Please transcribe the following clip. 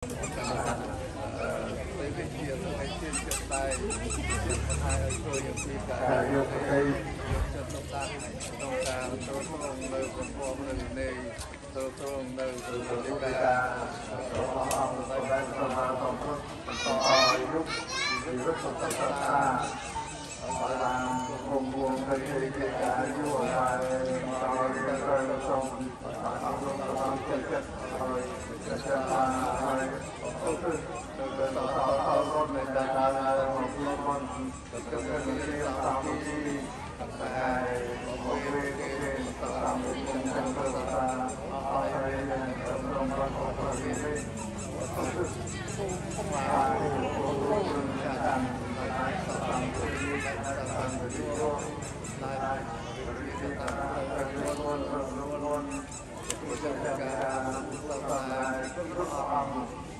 យកទៅចិត្តតាមក្នុងការចូលក្នុងនៅប្រព័ន្ធនៃនៃចូលក្នុងនៅក្នុងការរបស់អង្គដែលសម្រាប់សម្ពុទ្ធបន្តឲ្យយុគជីវិតសុខសាន្តបានបានគង់វង្សទៅជាអាយុហើយមកដល់ទៅក្នុង pohon Thank you.